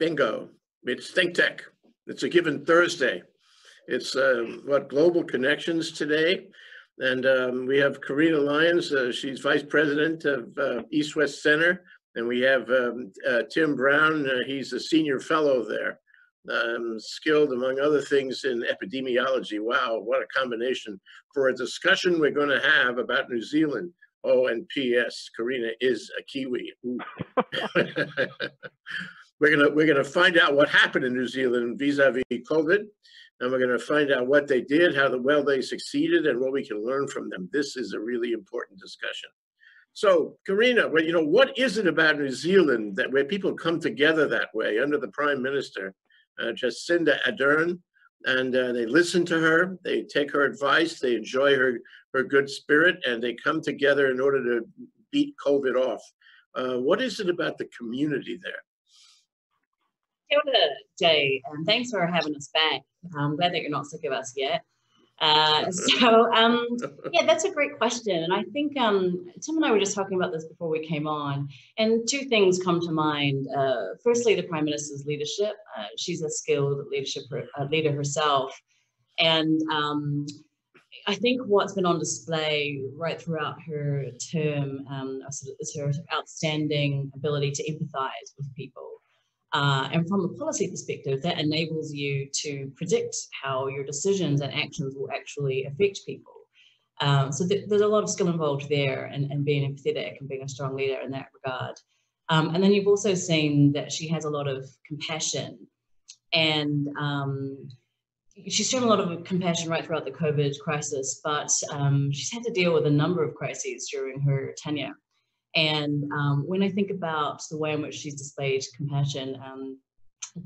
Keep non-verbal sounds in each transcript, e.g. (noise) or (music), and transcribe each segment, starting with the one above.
Bingo. It's Think Tech. It's a given Thursday. It's uh, what Global Connections today. And um, we have Karena Lyons. Uh, she's vice president of uh, East West Center. And we have um, uh, Tim Brown. Uh, he's a senior fellow there, um, skilled among other things in epidemiology. Wow, what a combination for a discussion we're going to have about New Zealand. Oh, and P.S. Karena is a Kiwi. (laughs) (laughs) we're gonna we're gonna find out what happened in New Zealand vis-a-vis COVID, and we're gonna find out what they did, how well they succeeded, and what we can learn from them. This is a really important discussion. So, Karena, well, you know, what is it about New Zealand that where people come together that way under the Prime Minister, uh, Jacinda Ardern, and uh, they listen to her, they take her advice, they enjoy her her good spirit, and they come together in order to beat COVID off. Uh, what is it about the community there? Kia Jay, and thanks for having us back. I'm glad that you're not sick of us yet. Uh, (laughs) so, um, yeah, that's a great question. And I think um, Tim and I were just talking about this before we came on. And two things come to mind. Uh, firstly, the Prime Minister's leadership. Uh, she's a skilled leadership uh, leader herself. And um, I think what's been on display right throughout her term um, is her outstanding ability to empathize with people. Uh, and from a policy perspective, that enables you to predict how your decisions and actions will actually affect people. Um, so th there's a lot of skill involved there and, being empathetic and being a strong leader in that regard. Um, and then you've also seen that she has a lot of compassion and um, she's shown a lot of compassion right throughout the COVID crisis, but um, she's had to deal with a number of crises during her tenure. And um, when I think about the way in which she's displayed compassion, um,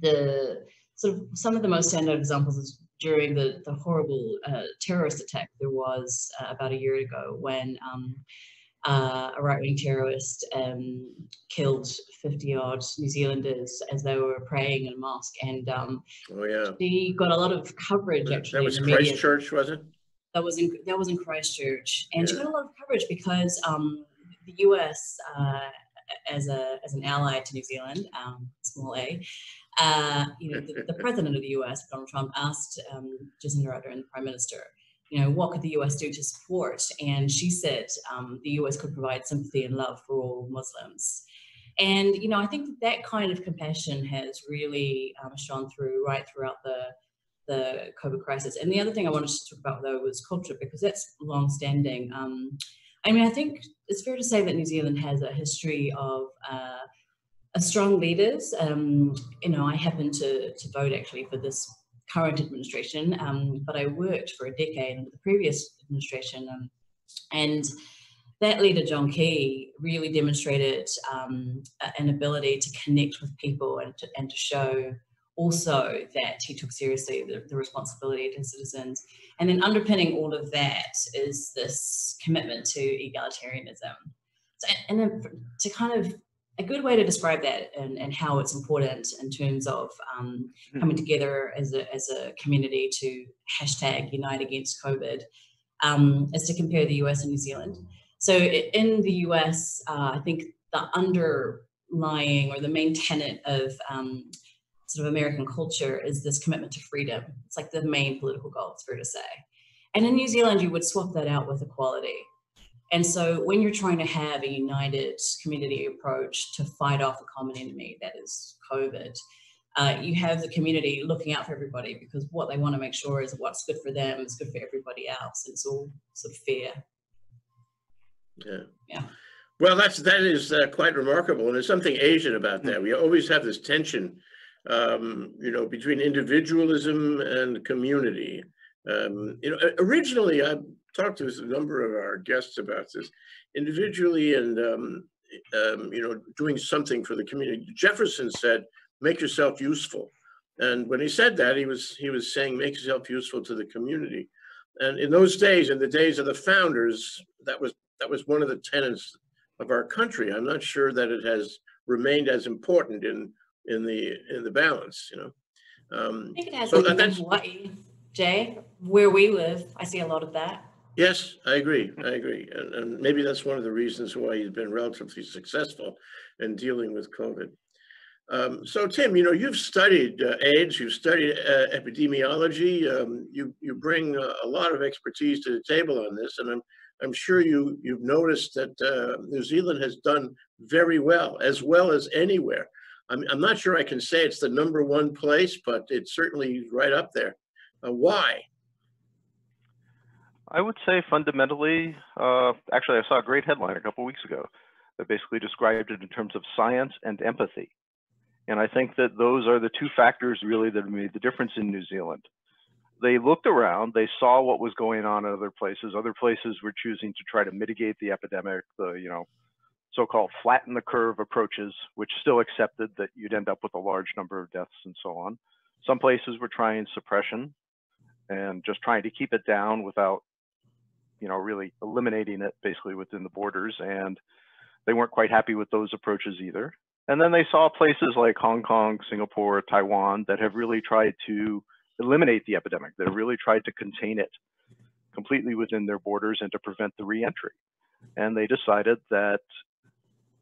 the sort of some of the most standout examples is during the, the horrible uh, terrorist attack there was uh, about a year ago when um, uh, a right-wing terrorist um, killed 50 odd New Zealanders as they were praying in a mosque. And um, oh, yeah. she got a lot of coverage actually. That was Christchurch, was it? That was in that was in Christchurch, and yeah. she got a lot of coverage because um, the U.S. Uh, as a as an ally to New Zealand, um, small a, uh, you know, the, the, (laughs) president of the U.S. Donald Trump asked um, Jacinda Ardern, the prime minister, you know, what could the U.S. do to support? And she said um, the U.S. could provide sympathy and love for all Muslims. And you know, I think that, that kind of compassion has really um, shone through right throughout the the COVID crisis. And the other thing I wanted to talk about though was culture because that's long-standing. Um, I mean, I think it's fair to say that New Zealand has a history of uh, strong leaders. Um, you know, I happen to, to vote actually for this current administration, um, but I worked for a decade under the previous administration. Um, and that leader, John Key, really demonstrated um, an ability to connect with people and to, and to show also that he took seriously the, the responsibility to citizens. And then underpinning all of that is this commitment to egalitarianism. So, and then to kind of a good way to describe that and, and how it's important in terms of um, hmm. coming together as a, as a community to hashtag unite against COVID um, is to compare the US and New Zealand. So in the US, uh, I think the underlying or the main tenet of um, sort of American culture is this commitment to freedom. It's like the main political goal, it's fair to say. And in New Zealand, you would swap that out with equality. And so when you're trying to have a united community approach to fight off a common enemy that is COVID, uh, you have the community looking out for everybody because what they want to make sure is what's good for them is good for everybody else. It's all sort of fair. Yeah. Yeah. Well, that's that is uh, quite remarkable, and there's something Asian about that. We always have this tension, um, you know, between individualism and community. Um, you know, originally I talked to a number of our guests about this individually and, um, um, you know, doing something for the community. Jefferson said, make yourself useful. And when he said that, he was, he was saying, make yourself useful to the community. And in those days, in the days of the founders, that was, that was one of the tenets of our country. I'm not sure that it has remained as important in, in the, in the balance, you know. Um, I think it has so in Hawaii, Jay, where we live. I see a lot of that. Yes, I agree. I agree. And, and maybe that's one of the reasons why he's been relatively successful in dealing with COVID. Um, so Tim, you know, you've studied uh, AIDS, you've studied uh, epidemiology, um, you, you bring uh, a lot of expertise to the table on this, and I'm, I'm sure you, you've noticed that uh, New Zealand has done very well, as well as anywhere. I'm, I'm not sure I can say it's the number one place, but it's certainly right up there. Uh, why? I would say fundamentally, uh, actually, I saw a great headline a couple weeks ago that basically described it in terms of science and empathy. And I think that those are the two factors really that made the difference in New Zealand. They looked around, they saw what was going on in other places. Other places were choosing to try to mitigate the epidemic, the, you know, so-called flatten the curve approaches, which still accepted that you'd end up with a large number of deaths and so on. Some places were trying suppression and just trying to keep it down without, you know, really eliminating it basically within the borders. And they weren't quite happy with those approaches either. And then they saw places like Hong Kong, Singapore, Taiwan that have really tried to eliminate the epidemic, that have really tried to contain it completely within their borders and to prevent the reentry. And they decided that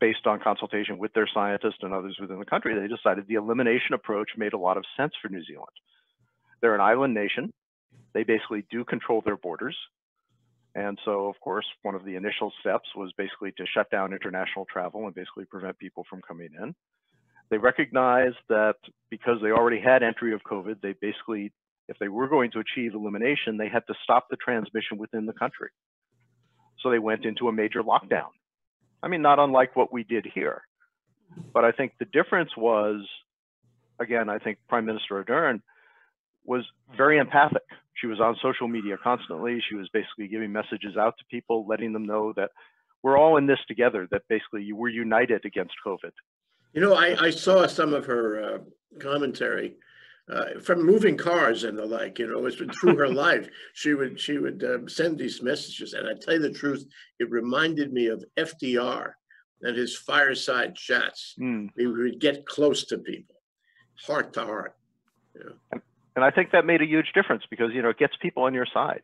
based on consultation with their scientists and others within the country, they decided the elimination approach made a lot of sense for New Zealand. They're an island nation. They basically do control their borders. And so, of course, one of the initial steps was basically to shut down international travel and basically prevent people from coming in. They recognized that because they already had entry of COVID, they basically, if they were going to achieve elimination, they had to stop the transmission within the country. So they went into a major lockdown. I mean, not unlike what we did here. But I think the difference was, again, I think Prime Minister Ardern was very empathic. She was on social media constantly. She was basically giving messages out to people, letting them know that we're all in this together, that basically we're united against COVID. You know, I, I saw some of her uh, commentary uh, from moving cars and the like, you know, it's been through her (laughs) life. She would she would uh, send these messages. And I tell you the truth, it reminded me of FDR and his fireside chats. Mm. We would get close to people, heart to heart. You know? and I think that made a huge difference because you know it gets people on your side.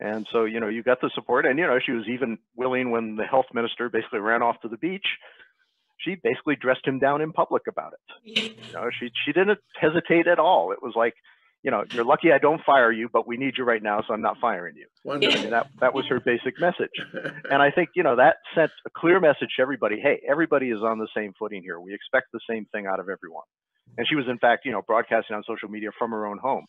And so, you know, you got the support. And, you know, she was even willing when the health minister basically ran off to the beach, she basically dressed him down in public about it. You know, she, she didn't hesitate at all. It was like, you know, you're lucky I don't fire you, but we need you right now, so I'm not firing you. I mean, that, that was her basic message. (laughs) And I think, you know, that sent a clear message to everybody. Hey, everybody is on the same footing here. We expect the same thing out of everyone. And she was, in fact, you know, broadcasting on social media from her own home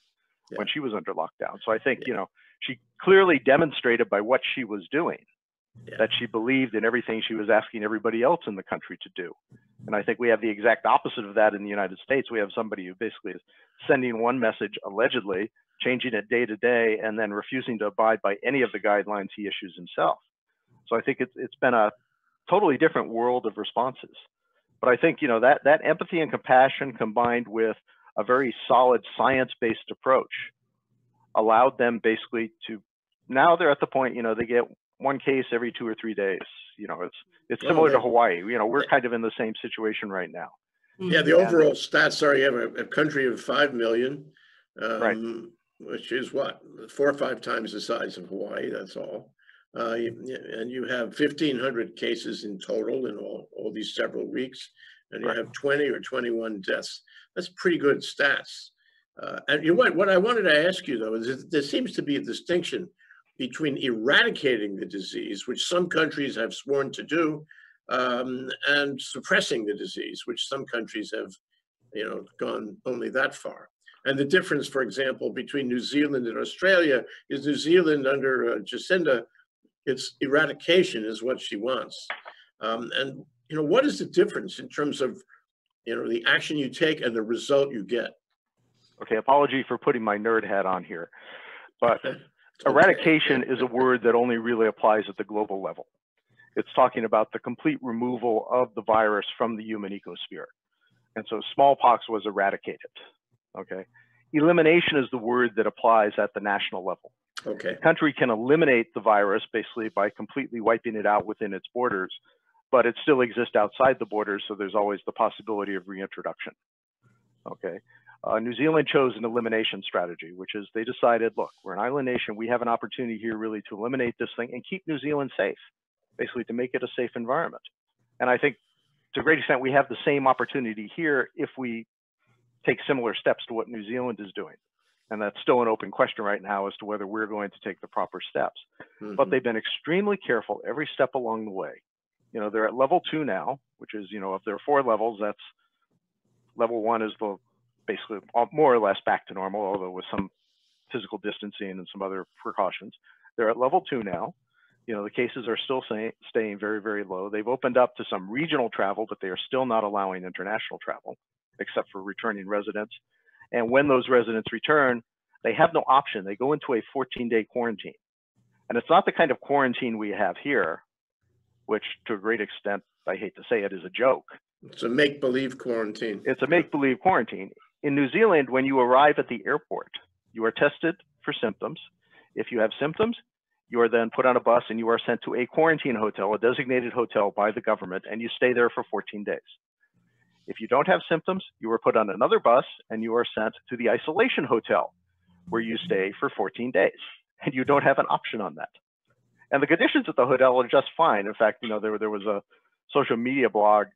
yeah. when she was under lockdown. So I think, yeah. you know, she clearly demonstrated by what she was doing yeah. that she believed in everything she was asking everybody else in the country to do. And I think we have the exact opposite of that in the United States. We have somebody who basically is sending one message allegedly, changing it day to day, and then refusing to abide by any of the guidelines he issues himself. So I think it's, it's been a totally different world of responses. But I think you know that that empathy and compassion combined with a very solid science-based approach allowed them basically to now they're at the point you know they get one case every two or three days. You know, it's it's oh, similar to Hawaii. You know, we're kind of in the same situation right now. Yeah, the overall stats are you have a, a country of five million, um, right. which is what four or five times the size of Hawaii. That's all. Uh, and you have 1,500 cases in total in all, all these several weeks, and you right. have 20 or 21 deaths. That's pretty good stats. Uh, and you know what, what I wanted to ask you though is there seems to be a distinction between eradicating the disease, which some countries have sworn to do, um, and suppressing the disease, which some countries have, you know, gone only that far. And the difference, for example, between New Zealand and Australia is New Zealand under uh, Jacinda it's eradication is what she wants. Um, and, you know, what is the difference in terms of, you know, the action you take and the result you get? Okay, apology for putting my nerd hat on here, but. (laughs) eradication is a word that only really applies at the global level. It's talking about the complete removal of the virus from the human ecosphere. And so smallpox was eradicated, okay? Elimination is the word that applies at the national level. Okay. The country can eliminate the virus basically by completely wiping it out within its borders, but it still exists outside the borders, so there's always the possibility of reintroduction. Okay. Uh, New Zealand chose an elimination strategy, which is they decided, look, we're an island nation. We have an opportunity here really to eliminate this thing and keep New Zealand safe, basically to make it a safe environment. And I think to a great extent, we have the same opportunity here if we take similar steps to what New Zealand is doing. And that's still an open question right now as to whether we're going to take the proper steps. But Mhm. they've been extremely careful every step along the way. You know, they're at level two now, which is, you know, if there are four levels, that's level one is the basically all- more or less back to normal, although with some physical distancing and some other precautions. They're at level two now. You know, the cases are still staying very, very low. They've opened up to some regional travel, but they are still not allowing international travel, except for returning residents. And when those residents return, they have no option. They go into a 14 day quarantine. And it's not the kind of quarantine we have here, which to a great extent, I hate to say it, is a joke. It's a make-believe quarantine. It's a make believe quarantine. In New Zealand, when you arrive at the airport, you are tested for symptoms. If you have symptoms, you are then put on a bus and you are sent to a quarantine hotel, a designated hotel by the government, and you stay there for 14 days. If you don't have symptoms, you are put on another bus and you are sent to the isolation hotel where you stay for 14 days. And you don't have an option on that. And the conditions at the hotel are just fine. In fact, you know, there, there was a social media blog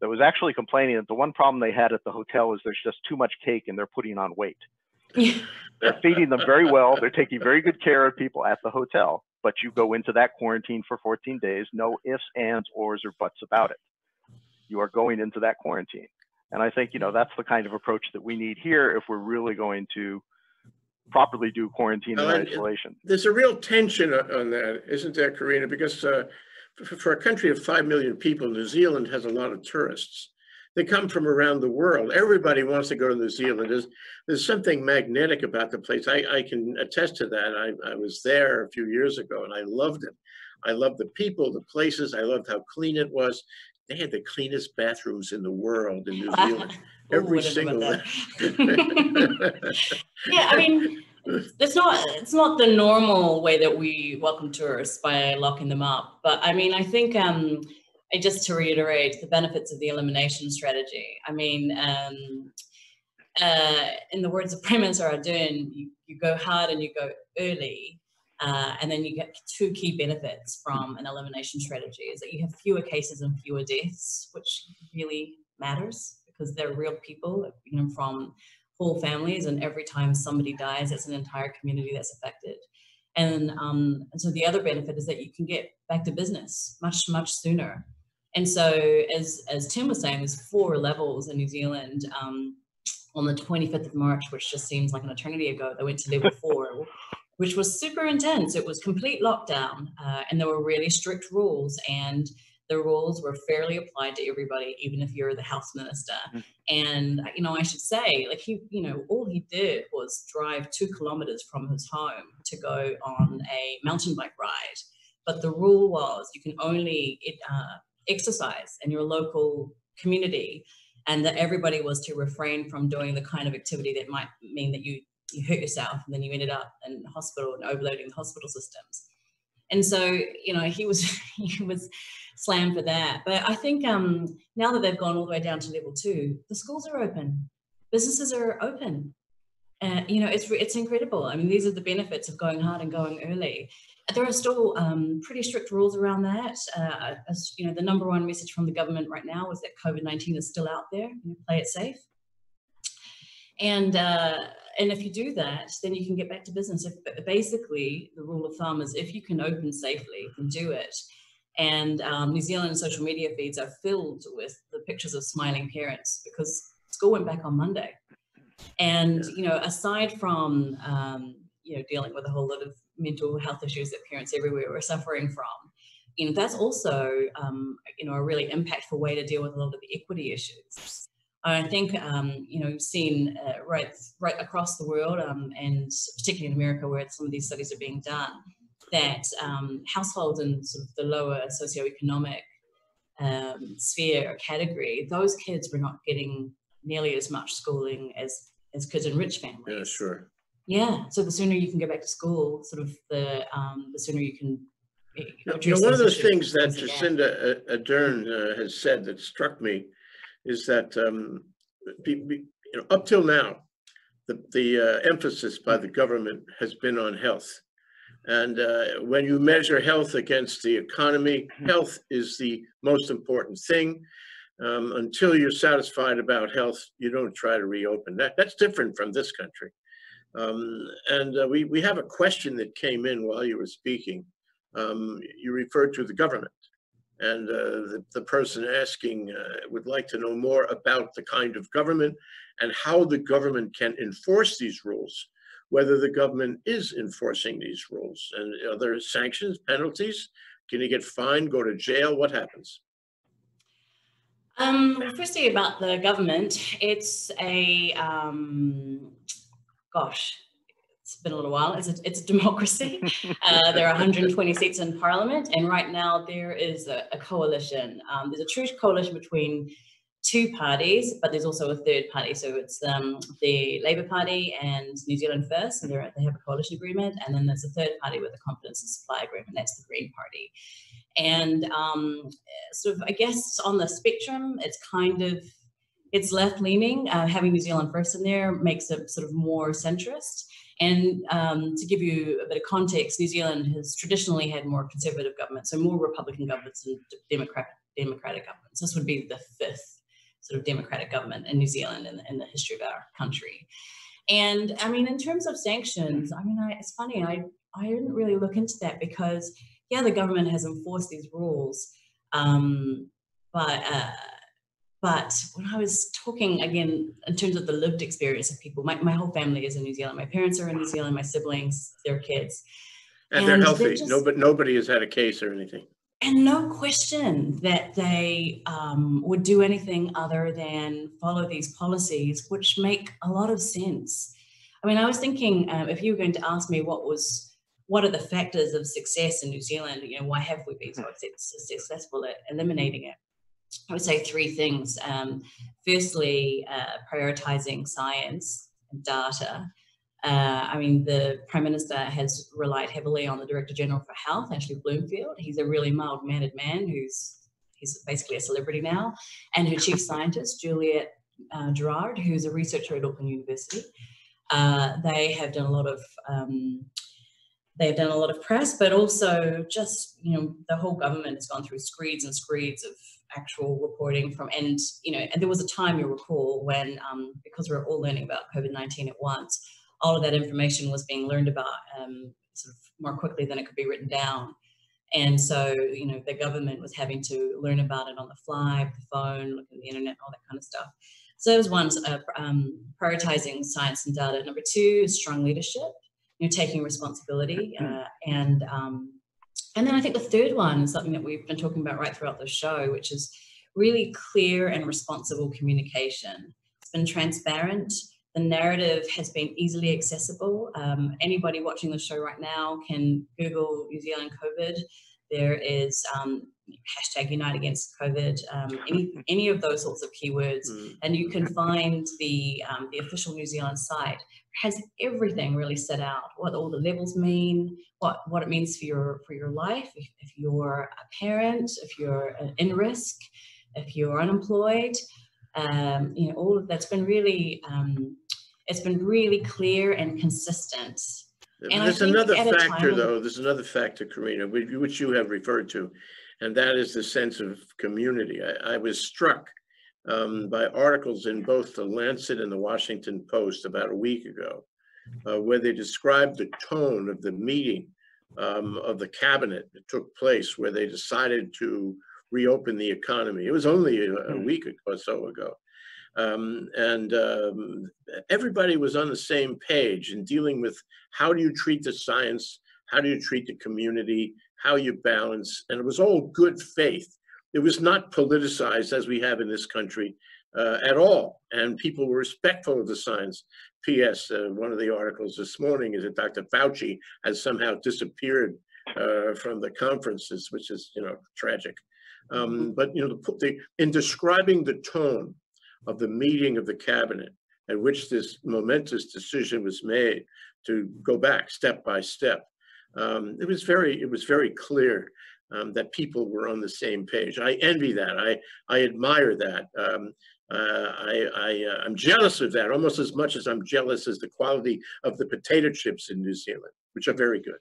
that was actually complaining that the one problem they had at the hotel is there's just too much cake and they're putting on weight. (laughs) They're feeding them very well. They're taking very good care of people at the hotel, but you go into that quarantine for 14 days, no ifs, ands, ors, or buts about it. You are going into that quarantine. And I think, you know, that's the kind of approach that we need here if we're really going to properly do quarantine and and isolation. There's a real tension on that, isn't there, Karena? Because uh, for a country of 5 million people, New Zealand has a lot of tourists. They come from around the world. Everybody wants to go to New Zealand. There's, there's something magnetic about the place. I, I can attest to that. I, I was there a few years ago and I loved it. I loved the people, the places. I loved how clean it was. They had the cleanest bathrooms in the world in New (laughs) Zealand. Every single that. (laughs) (laughs) yeah, I mean, it's not it's not the normal way that we welcome tourists by locking them up. But I mean, I think um, just to reiterate the benefits of the elimination strategy. I mean, um, uh, in the words of Prime Minister you, you go hard and you go early. Uh, and then you get two key benefits from an elimination strategy is that you have fewer cases and fewer deaths, which really matters because they're real people, you know, from whole families, and every time somebody dies, it's an entire community that's affected. And, um, and so the other benefit is that you can get back to business much, much sooner. And so, as as Tim was saying, there's four levels in New Zealand. Um, on the 25th of March, which just seems like an eternity ago, they went to level (laughs) four, which was super intense. It was complete lockdown, uh, and there were really strict rules, and the rules were fairly applied to everybody, even if you're the house minister. Mm. And you know, I should say, like he, you know, all he did was drive two kilometers from his home to go on a mountain bike ride. But the rule was you can only it, uh, exercise in your local community, and that everybody was to refrain from doing the kind of activity that might mean that you you hurt yourself and then you ended up in hospital and overloading the hospital systems. And so, you know, he was (laughs) he was slammed for that. But I think um, now that they've gone all the way down to level two, the schools are open, businesses are open. Uh, you know, it's it's incredible. I mean, these are the benefits of going hard and going early. There are still um, pretty strict rules around that. Uh, as, you know, the number one message from the government right now is that COVID nineteen is still out there. You play it safe. And uh, and if you do that, then you can get back to business. If, basically, the rule of thumb is if you can open safely, then do it. And um, New Zealand social media feeds are filled with the pictures of smiling parents because school went back on Monday. And you know, aside from um, you know dealing with a whole lot of mental health issues that parents everywhere are suffering from, you know, that's also um, you know a really impactful way to deal with a lot of the equity issues. I think um, you know we've seen uh, right right across the world, um, and particularly in America, where some of these studies are being done, that um, households in sort of the lower socioeconomic um, sphere or category, those kids were not getting nearly as much schooling as as kids in rich families. Yeah, sure. Yeah. So the sooner you can go back to school, sort of the um, the sooner you can. You know, one of those things that. Jacinda uh, Ardern uh, has said that struck me is that um, you know, up till now, the, the uh, emphasis by the government has been on health. And uh, when you measure health against the economy, health is the most important thing. Um, until you're satisfied about health, you don't try to reopen. That, that's different from this country. Um, and uh, we, we have a question that came in while you were speaking. Um, you referred to the government and uh, the, the person asking uh, would like to know more about the kind of government and how the government can enforce these rules, whether the government is enforcing these rules and are there sanctions, penalties? Can you get fined, go to jail? What happens? Um, firstly, about the government, it's a um, gosh, it's been a little while. It's a, it's a democracy. (laughs) Uh, there are 120 seats in parliament, and right now there is a, a coalition. Um, there's a true coalition between two parties, but there's also a third party. So it's um, the Labour Party and New Zealand First, and they have a coalition agreement. And then there's a third party with a confidence and supply agreement. That's the Green Party. And um, sort of, I guess, on the spectrum, it's kind of it's left leaning. Uh, having New Zealand First in there makes it sort of more centrist. And um, to give you a bit of context, New Zealand has traditionally had more conservative governments, so more Republican governments and Democratic democratic governments. This would be the fifth sort of democratic government in New Zealand in, in the history of our country. And I mean, in terms of sanctions, I mean, I, it's funny, I, I didn't really look into that because, yeah, the government has enforced these rules, um, but uh, but when I was talking again in terms of the lived experience of people, my, my whole family is in New Zealand. My parents are in New Zealand, my siblings, their kids. And, and they're healthy. They're just, nobody, nobody has had a case or anything. And no question that they um, would do anything other than follow these policies, which make a lot of sense. I mean, I was thinking um, if you were going to ask me what was what are the factors of success in New Zealand, you know, why have we been so hmm. successful at eliminating it? I would say three things. Um, firstly, uh, prioritizing science and data. Uh, I mean, the Prime Minister has relied heavily on the Director General for Health, Ashley Bloomfield. He's a really mild-mannered man who's he's basically a celebrity now, and her chief scientist, Juliet uh, Gerrard, who's a researcher at Auckland University. Uh, they have done a lot of um, they've done a lot of press, but also just you know the whole government has gone through screeds and screeds of actual reporting from, and you know, and there was a time you'll recall when, um, because we are all learning about COVID-19 at once, all of that information was being learned about um, sort of more quickly than it could be written down. And so, you know, the government was having to learn about it on the fly, the phone, look at the internet, all that kind of stuff. So that was one, uh, um, prioritizing science and data. Number two, strong leadership, you know, taking responsibility uh, and um, and then I think the third one is something that we've been talking about right throughout the show, which is really clear and responsible communication. It's been transparent. The narrative has been easily accessible. Um, anybody watching the show right now can Google New Zealand COVID. There is um, hashtag Unite Against COVID, um, any, (laughs) any of those sorts of keywords, mm. and you can find the, um, the official New Zealand site has everything really set out what all the levels mean what what it means for your for your life if, if you're a parent if you're in risk if you're unemployed um, you know all of that's been really um, it's been really clear and consistent and there's another factor though there's another factor karena which you have referred to and that is the sense of community i, I was struck um, by articles in both the Lancet and the Washington Post about a week ago, uh, where they described the tone of the meeting um, of the cabinet that took place, where they decided to reopen the economy. It was only a, a hmm. week or so ago. Um, and um, everybody was on the same page in dealing with how do you treat the science, how do you treat the community, how you balance, and it was all good faith it was not politicized as we have in this country uh, at all. And people were respectful of the science. P.S. Uh, one of the articles this morning is that Dr. Fauci has somehow disappeared uh, from the conferences, which is, you know, tragic. Um, but, you know, the, the, in describing the tone of the meeting of the cabinet at which this momentous decision was made to go back step by step, um, it was very, it was very clear um, that people were on the same page. I envy that. I, I admire that. Um, uh, I, I, uh, I'm jealous of that almost as much as I'm jealous as the quality of the potato chips in New Zealand, which are very good.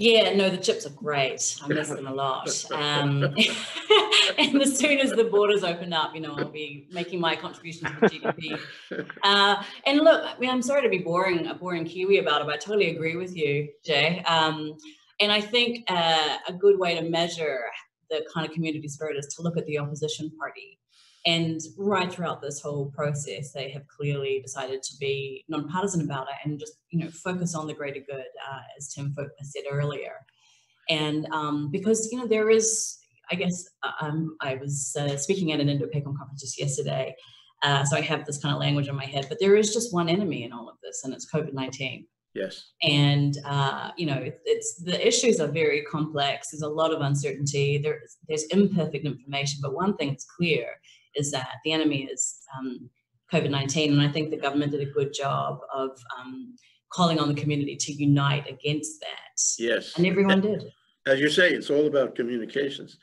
Yeah, no, the chips are great. I miss them a lot. Um, (laughs) and as soon as the borders open up, you know, I'll be making my contribution to the GDP. Uh, and look, I mean, I'm sorry to be boring, a boring Kiwi about it, but I totally agree with you, Jay. Um, and I think uh, a good way to measure the kind of community spirit is to look at the opposition party. And right throughout this whole process, they have clearly decided to be nonpartisan about it and just, you know, focus on the greater good, uh, as Tim said earlier. And um, because, you know, there is, I guess, uh, um, I was uh, speaking at an Indo-PACOM conference just yesterday, uh, so I have this kind of language in my head, but there is just one enemy in all of this, and it's COVID-19. Yes. And uh, you know, it, it's the issues are very complex. There's a lot of uncertainty. There's there's imperfect information, but one thing is clear is that the enemy is um, COVID-19. And I think the government did a good job of um, calling on the community to unite against that. Yes. And everyone did. As you say, it's all about communications.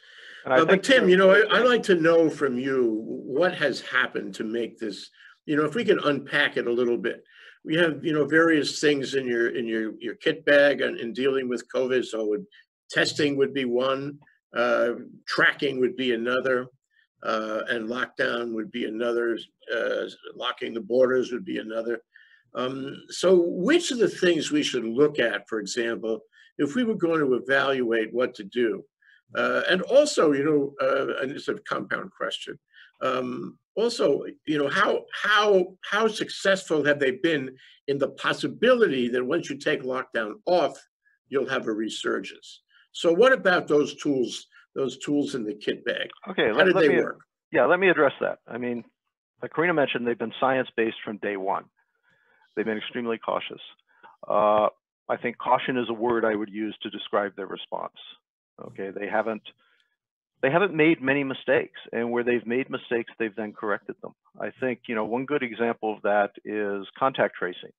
Uh, but Tim, you know, I, I'd like to know from you what has happened to make this, you know, if we can unpack it a little bit. We have, you know, various things in your in your your kit bag and in dealing with COVID. So would, testing would be one, uh, tracking would be another uh, and lockdown would be another, uh, locking the borders would be another. Um, so which of the things we should look at, for example, if we were going to evaluate what to do? Uh, and also, you know, uh, and it's a compound question. Um, also, you know, how how how successful have they been in the possibility that once you take lockdown off, you'll have a resurgence? So, what about those tools those tools in the kit bag? Okay, how did they me, work? Yeah, let me address that. I mean, like Karena mentioned, they've been science-based from day one. They've been extremely cautious. Uh, I think caution is a word I would use to describe their response. Okay, they haven't they haven't made many mistakes, and where they've made mistakes, they've then corrected them. I think you know one good example of that is contact tracing,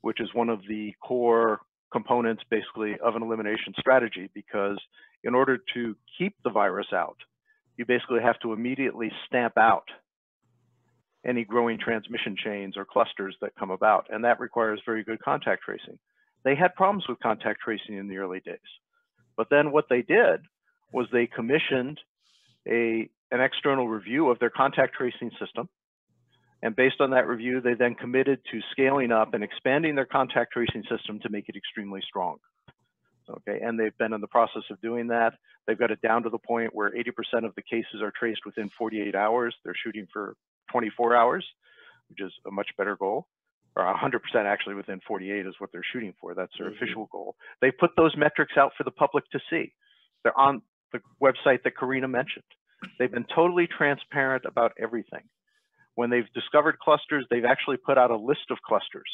which is one of the core components basically of an elimination strategy because in order to keep the virus out, you basically have to immediately stamp out any growing transmission chains or clusters that come about, and that requires very good contact tracing. They had problems with contact tracing in the early days, but then what they did was they commissioned a, an external review of their contact tracing system, and based on that review, they then committed to scaling up and expanding their contact tracing system to make it extremely strong. Okay, and they've been in the process of doing that. They've got it down to the point where 80% of the cases are traced within 48 hours. They're shooting for 24 hours, which is a much better goal. Or 100% actually within 48 is what they're shooting for. That's their mm -hmm. official goal. They put those metrics out for the public to see. They're on the website that Karena mentioned. They've been totally transparent about everything. When they've discovered clusters, they've actually put out a list of clusters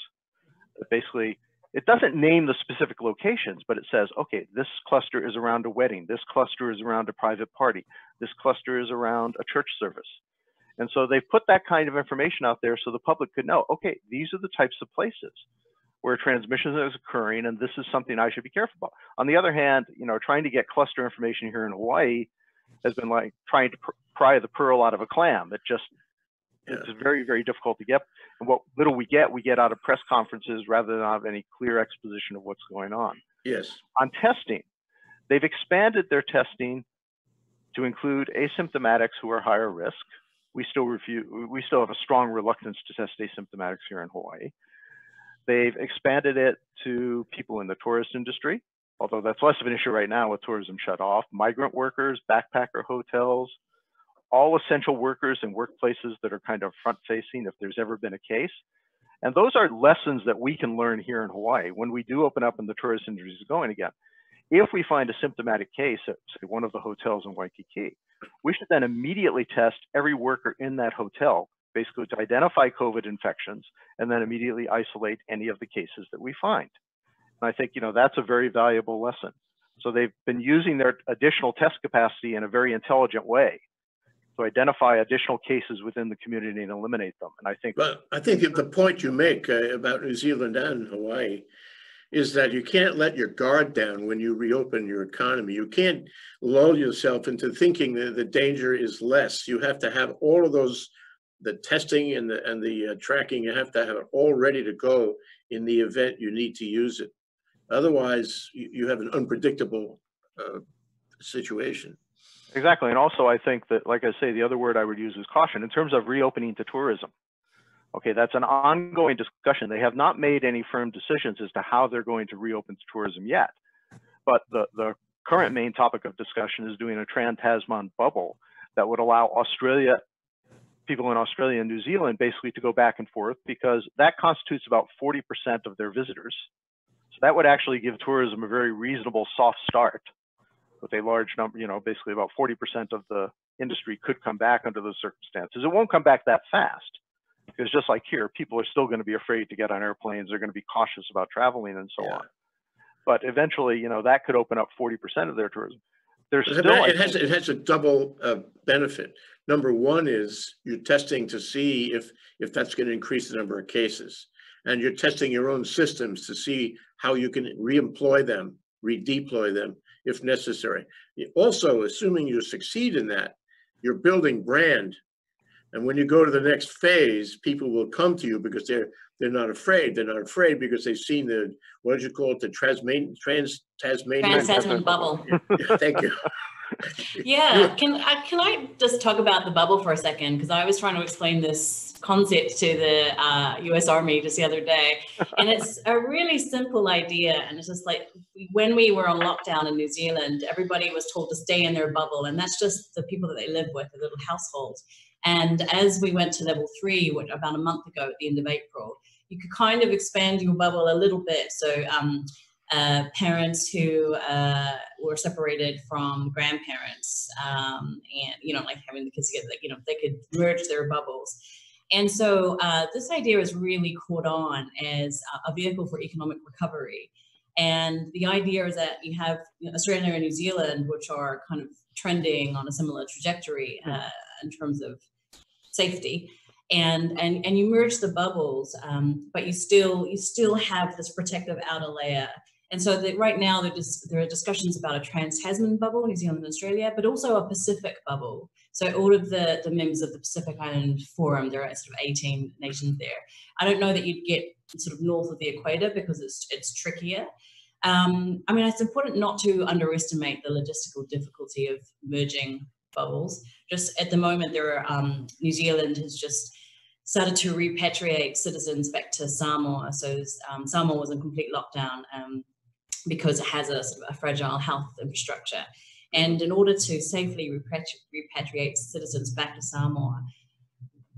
basically it doesn't name the specific locations, but it says, okay, this cluster is around a wedding. This cluster is around a private party. This cluster is around a church service. And so they've put that kind of information out there so the public could know, okay, these are the types of places where transmission is occurring, and this is something I should be careful about. On the other hand, you know, trying to get cluster information here in Hawaii has been like trying to pry the pearl out of a clam. It just it's very, very difficult to get. And what little we get, we get out of press conferences rather than out of any clear exposition of what's going on. Yes. On testing, they've expanded their testing to include asymptomatics who are higher risk. We still review, we still have a strong reluctance to test asymptomatics here in Hawaii. They've expanded it to people in the tourist industry, although that's less of an issue right now with tourism shut off, migrant workers, backpacker hotels, all essential workers and workplaces that are kind of front facing if there's ever been a case. And those are lessons that we can learn here in Hawaii when we do open up and the tourist industry is going again. If we find a symptomatic case at say one of the hotels in Waikiki, we should then immediately test every worker in that hotel, basically to identify COVID infections and then immediately isolate any of the cases that we find. And I think you know that's a very valuable lesson. So they've been using their additional test capacity in a very intelligent way to identify additional cases within the community and eliminate them. And I think. Well, I think the point you make uh, about New Zealand and Hawaii is that you can't let your guard down when you reopen your economy. You can't lull yourself into thinking that the danger is less. You have to have all of those, the testing and the and the uh, tracking. You have to have it all ready to go in the event you need to use it. Otherwise, you, you have an unpredictable uh, situation. Exactly. And also, I think that, like I say, the other word I would use is caution in terms of reopening to tourism. Okay, that's an ongoing discussion. They have not made any firm decisions as to how they're going to reopen to tourism yet. But the, the current main topic of discussion is doing a trans-Tasman bubble that would allow Australia, people in Australia and New Zealand basically to go back and forth because that constitutes about 40% of their visitors. So that would actually give tourism a very reasonable soft start with a large number, you know, basically about 40% of the industry could come back under those circumstances. It won't come back that fast because just like here, people are still going to be afraid to get on airplanes. They're going to be cautious about traveling and so yeah. on. But eventually, you know, that could open up 40% of their tourism. There's still, it, has, it has a double uh, benefit. Number one is you're testing to see if, if that's going to increase the number of cases. And you're testing your own systems to see how you can reemploy them, redeploy them if necessary. Also, assuming you succeed in that, you're building brand. And when you go to the next phase, people will come to you because they're they're not afraid. They're not afraid because they've seen the what did you call it? The Tasmanian trans Tasmanian trans Tasman bubble. (laughs) Thank you. (laughs) yeah, can I can I just talk about the bubble for a second? Because I was trying to explain this concept to the uh, U.S. Army just the other day, and it's a really simple idea. And it's just like when we were on lockdown in New Zealand, everybody was told to stay in their bubble, and that's just the people that they live with, the little households. And as we went to level three, about a month ago at the end of April, you could kind of expand your bubble a little bit. So um, uh, parents who uh, were separated from grandparents um, and, you know, like having the kids together, like, you know, they could merge their bubbles. And so uh, this idea is really caught on as a vehicle for economic recovery. And the idea is that you have you know, Australia and New Zealand, which are kind of trending on a similar trajectory hmm. uh, in terms of safety and and and you merge the bubbles um, but you still you still have this protective outer layer and so that right now there, there are discussions about a trans-Tasman bubble, New Zealand and Australia, but also a Pacific bubble. So all of the, the members of the Pacific Island Forum, there are sort of 18 nations there. I don't know that you'd get sort of north of the equator because it's, it's trickier. Um, I mean, it's important not to underestimate the logistical difficulty of merging bubbles. Just at the moment, there are um, New Zealand has just started to repatriate citizens back to Samoa. So um, Samoa was in complete lockdown um, because it has a, sort of a fragile health infrastructure. And in order to safely repatri repatriate citizens back to Samoa,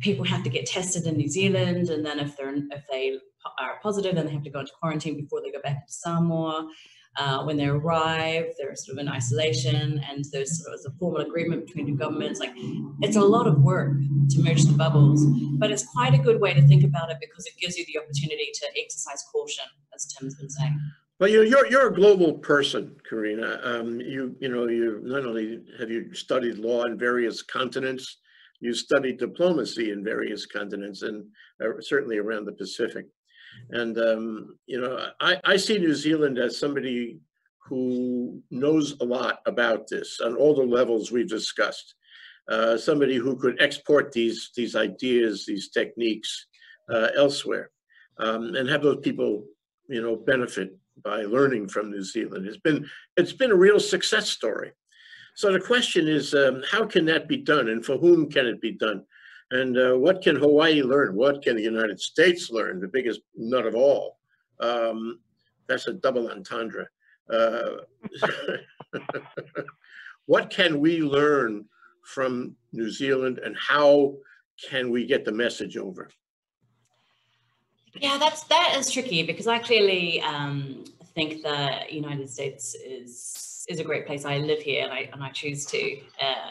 people have to get tested in New Zealand, and then if they're if they are positive, then they have to go into quarantine before they go back to Samoa. Uh, when they arrive, they're sort of in isolation, and there's sort of a formal agreement between the governments. Like, it's a lot of work to merge the bubbles, but it's quite a good way to think about it because it gives you the opportunity to exercise caution, as Tim's been saying. Well, you, know, you're you're a global person, Karena. Um, you you know you not only have you studied law in various continents, you studied diplomacy in various continents, and uh, certainly around the Pacific. And um, you know, I, I see New Zealand as somebody who knows a lot about this on all the levels we've discussed. Uh, somebody who could export these these ideas, these techniques uh, elsewhere, um, and have those people, you know, benefit by learning from New Zealand. It's been it's been a real success story. So the question is, um, how can that be done, and for whom can it be done? And uh, what can Hawaii learn? What can the United States learn? The biggest nut of all. Um, that's a double entendre. Uh, (laughs) what can we learn from New Zealand, and how can we get the message over? Yeah, that's that is tricky because I clearly um, think the United States is is a great place. I live here and I and I choose to, uh,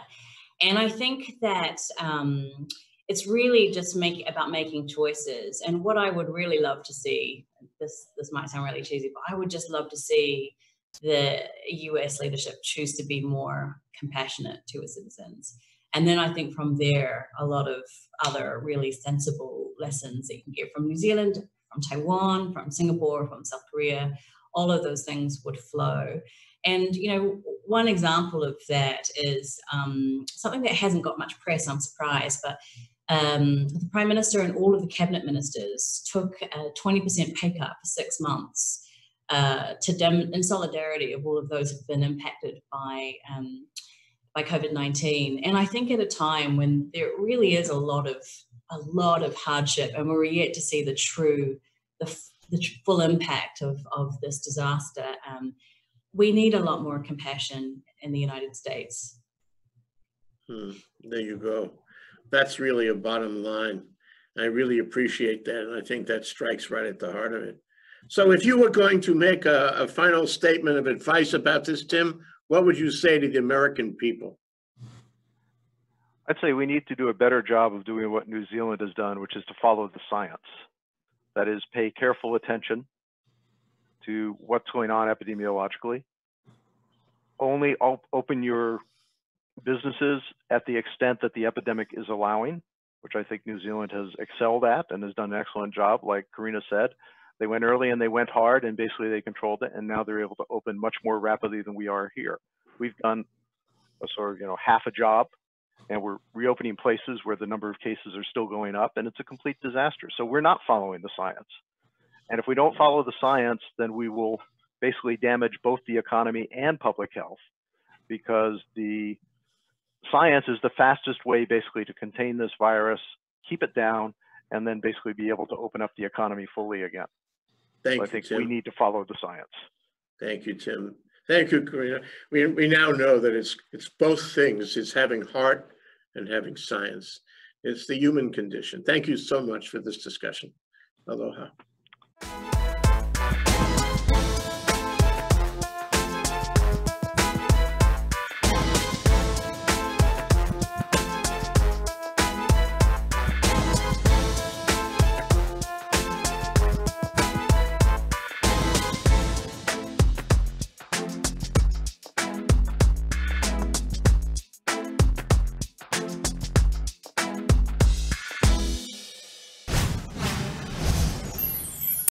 and I think that um, it's really just make about making choices. And what I would really love to see this this might sound really cheesy, but I would just love to see the U.S. leadership choose to be more compassionate to its citizens. And then I think from there, a lot of other really sensible lessons that you can get from New Zealand, from Taiwan, from Singapore, from South Korea, all of those things would flow. And, you know, one example of that is um, something that hasn't got much press, I'm surprised, but um, the Prime Minister and all of the cabinet ministers took a 20% pay cut for six months uh, to dem- in solidarity of all of those who've been impacted by um, by COVID nineteen. And I think at a time when there really is a lot of a lot of hardship, and we're yet to see the true the, the full impact of of this disaster. Um, we need a lot more compassion in the United States. Hmm, there you go. That's really a bottom line. I really appreciate that. And I think that strikes right at the heart of it. So if you were going to make a, a final statement of advice about this, Tim, what would you say to the American people? I'd say we need to do a better job of doing what New Zealand has done, which is to follow the science. That is, pay careful attention to what's going on epidemiologically. Only op open your businesses at the extent that the epidemic is allowing, which I think New Zealand has excelled at and has done an excellent job, like Karena said. They went early and they went hard and basically they controlled it and now they're able to open much more rapidly than we are here. We've done a sort of, you know, half a job and we're reopening places where the number of cases are still going up and it's a complete disaster. So we're not following the science. And if we don't follow the science, then we will basically damage both the economy and public health because the science is the fastest way basically to contain this virus, keep it down, and then basically be able to open up the economy fully again. Thank I you, think Tim. we need to follow the science. Thank you, Tim. Thank you, Karena. We, we now know that it's it's both things. It's having heart and having science. It's the human condition. Thank you so much for this discussion. Aloha.